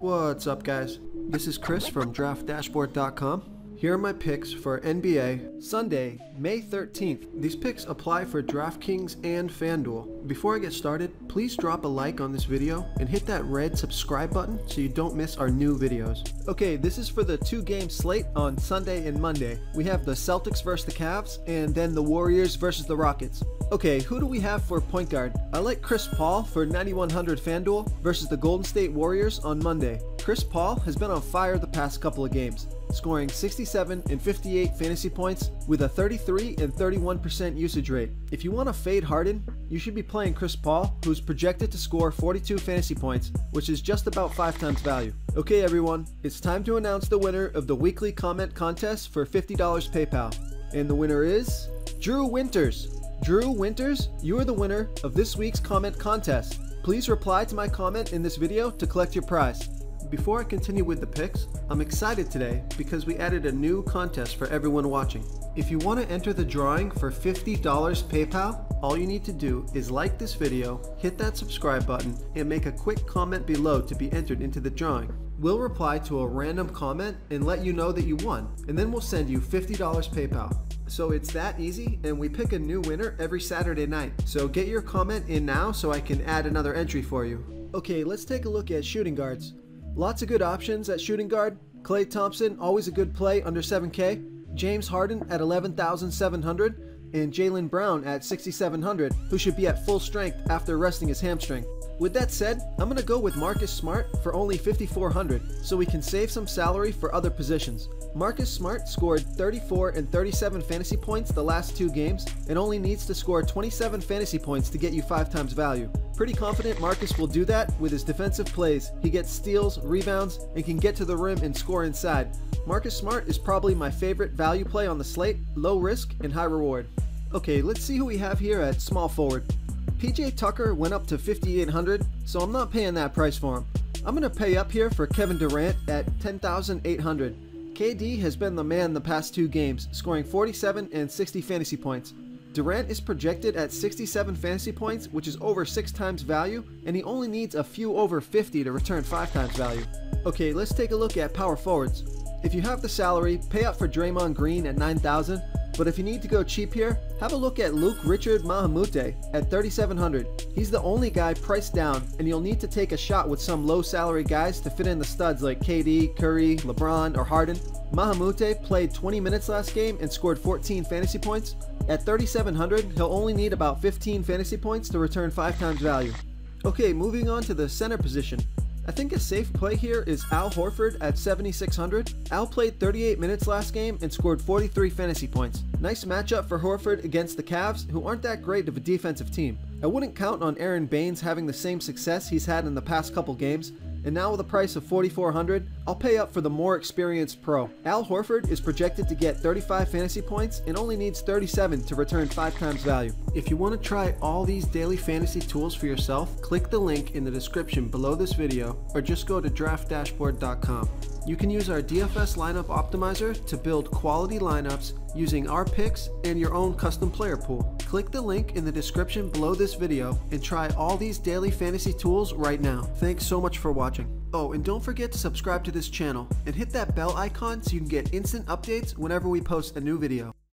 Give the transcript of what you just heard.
What's up, guys? This is Chris from DraftDashboard.com. Here are my picks for NBA Sunday, May 13th. These picks apply for DraftKings and FanDuel. Before I get started, please drop a like on this video and hit that red subscribe button so you don't miss our new videos. Okay, this is for the two game slate on Sunday and Monday. We have the Celtics versus the Cavs and then the Warriors versus the Rockets. Okay, who do we have for point guard? I like Chris Paul for 9100 FanDuel versus the Golden State Warriors on Monday. Chris Paul has been on fire the past couple of games, scoring 67 and 58 fantasy points with a 33 and 31% usage rate. If you want to fade Harden, you should be playing Chris Paul, who's projected to score 42 fantasy points, which is just about 5 times value. Okay everyone, it's time to announce the winner of the weekly comment contest for $50 PayPal. And the winner is Drew Winters. Drew Winters, you are the winner of this week's comment contest. Please reply to my comment in this video to collect your prize. Before I continue with the picks, I'm excited today because we added a new contest for everyone watching. If you want to enter the drawing for $50 PayPal, all you need to do is like this video, hit that subscribe button, and make a quick comment below to be entered into the drawing. We'll reply to a random comment and let you know that you won, and then we'll send you $50 PayPal. So it's that easy, and we pick a new winner every Saturday night. So get your comment in now so I can add another entry for you. Okay, let's take a look at shooting guards. Lots of good options at shooting guard. Klay Thompson, always a good play under 7K. James Harden at 11,700 and Jaylen Brown at 6,700, who should be at full strength after resting his hamstring. With that said, I'm going to go with Marcus Smart for only 5,400 so we can save some salary for other positions. Marcus Smart scored 34 and 37 fantasy points the last two games and only needs to score 27 fantasy points to get you 5 times value. Pretty confident Marcus will do that with his defensive plays. He gets steals, rebounds, and can get to the rim and score inside. Marcus Smart is probably my favorite value play on the slate, low risk and high reward. Okay, let's see who we have here at small forward. PJ Tucker went up to 5,800, so I'm not paying that price for him. I'm going to pay up here for Kevin Durant at 10,800. KD has been the man the past two games, scoring 47 and 60 fantasy points. Durant is projected at 67 fantasy points, which is over 6 times value, and he only needs a few over 50 to return 5 times value. Okay, let's take a look at power forwards. If you have the salary, pay up for Draymond Green at 9,000, but if you need to go cheap here, have a look at Luc Richard Mbah a Moute at 3700. He's the only guy priced down and you'll need to take a shot with some low salary guys to fit in the studs like KD, Curry, LeBron, or Harden. Mbah a Moute played 20 minutes last game and scored 14 fantasy points. At 3700, he'll only need about 15 fantasy points to return 5 times value. Okay, moving on to the center position. I think a safe play here is Al Horford at 7,600. Al played 38 minutes last game and scored 43 fantasy points. Nice matchup for Horford against the Cavs, who aren't that great of a defensive team. I wouldn't count on Aron Baynes having the same success he's had in the past couple games, and now with a price of 4400 I'll pay up for the more experienced pro. Al Horford is projected to get 35 fantasy points and only needs 37 to return 5 times value. If you want to try all these daily fantasy tools for yourself, click the link in the description below this video or just go to draftdashboard.com. You can use our DFS lineup optimizer to build quality lineups using our picks and your own custom player pool. Click the link in the description below this video and try all these daily fantasy tools right now. Thanks so much for watching. Oh, and don't forget to subscribe to this channel and hit that bell icon so you can get instant updates whenever we post a new video.